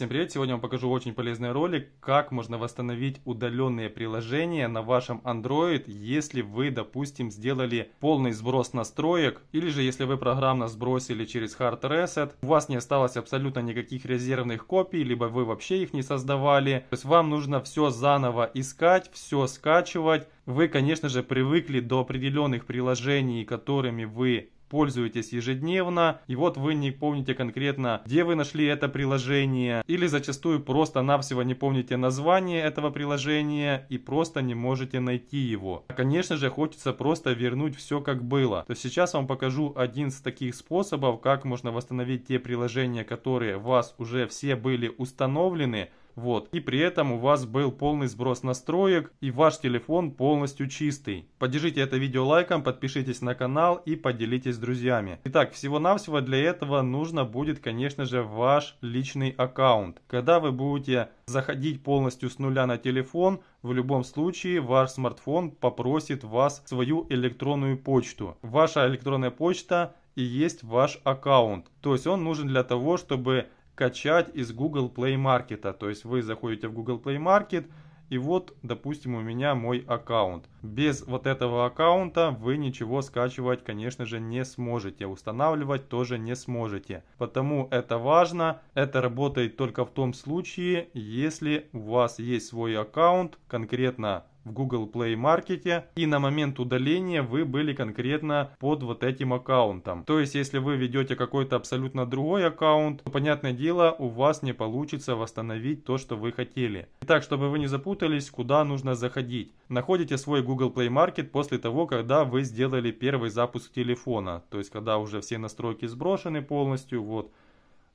Всем привет! Сегодня я вам покажу очень полезный ролик, как можно восстановить удаленные приложения на вашем Android, если вы, допустим, сделали полный сброс настроек, или же если вы программно сбросили через Hard Reset, у вас не осталось абсолютно никаких резервных копий, либо вы вообще их не создавали. То есть вам нужно все заново искать, все скачивать. Вы, конечно же, привыкли до определенных приложений, которыми вы пользуетесь ежедневно, и вот вы не помните конкретно, где вы нашли это приложение, или зачастую просто-навсего не помните название этого приложения и просто не можете найти его. Конечно же, хочется просто вернуть все как было. То сейчас вам покажу один из таких способов, как можно восстановить те приложения, которые у вас уже все были установлены, вот. И при этом у вас был полный сброс настроек и ваш телефон полностью чистый. Поддержите это видео лайком, подпишитесь на канал и поделитесь с друзьями. Итак, всего-навсего для этого нужно будет, конечно же, ваш личный аккаунт. Когда вы будете заходить полностью с нуля на телефон, в любом случае ваш смартфон попросит вас свою электронную почту. Ваша электронная почта и есть ваш аккаунт. То есть он нужен для того, чтобы качать из Google Play Market. То есть вы заходите в Google Play Market, и вот, допустим, у меня мой аккаунт. Без вот этого аккаунта вы ничего скачивать, конечно же, не сможете. Устанавливать тоже не сможете. Потому это важно. Это работает только в том случае, если у вас есть свой аккаунт, конкретно в Google Play Market, и на момент удаления вы были конкретно под вот этим аккаунтом. То есть, если вы ведете какой-то абсолютно другой аккаунт, то, понятное дело, у вас не получится восстановить то, что вы хотели. Итак, чтобы вы не запутались, куда нужно заходить. Находите свой Google Play Market после того, когда вы сделали первый запуск телефона. То есть, когда уже все настройки сброшены полностью, вот,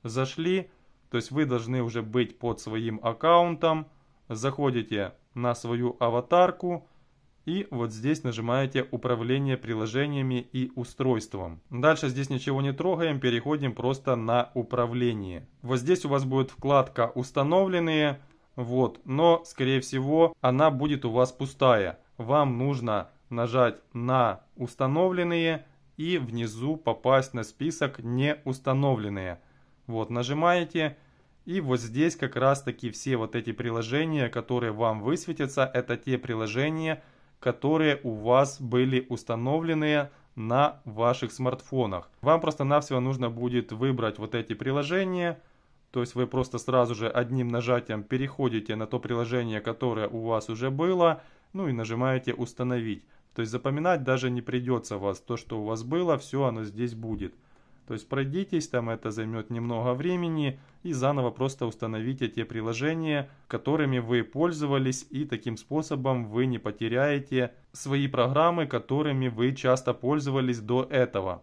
зашли, то есть вы должны уже быть под своим аккаунтом, заходите на свою аватарку и вот здесь нажимаете управление приложениями и устройством. Дальше здесь ничего не трогаем, переходим просто на управление. Вот здесь у вас будет вкладка установленные, вот, но скорее всего она будет у вас пустая. Вам нужно нажать на установленные и внизу попасть на список не установленные. Вот, нажимаете и вот здесь как раз таки все вот эти приложения, которые вам высветятся, это те приложения, которые у вас были установлены на ваших смартфонах. Вам просто-навсего нужно будет выбрать вот эти приложения, то есть вы просто сразу же одним нажатием переходите на то приложение, которое у вас уже было, ну и нажимаете установить. То есть запоминать даже не придется вас, то что у вас было, все оно здесь будет. То есть пройдитесь, там это займет немного времени и заново просто установите те приложения, которыми вы пользовались и таким способом вы не потеряете свои программы, которыми вы часто пользовались до этого.